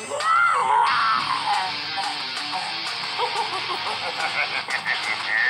Ha ha ha ha ha ha!